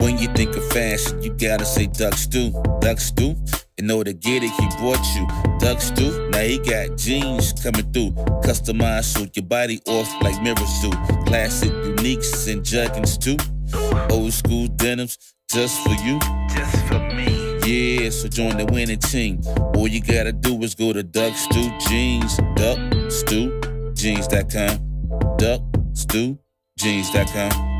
When you think of fashion, you gotta say Duck Stew. Duck Stew, in order to get it, he brought you. Duck Stew, now he got jeans coming through. Customized suit, your body off like mirror suit. Classic, uniques, and juggins too. Old school denims, just for you. Just for me. Yeah, so join the winning team. All you gotta do is go to Duck Stew Jeans. Duck Stew Jeans.com. Duck Stew Jeans.com.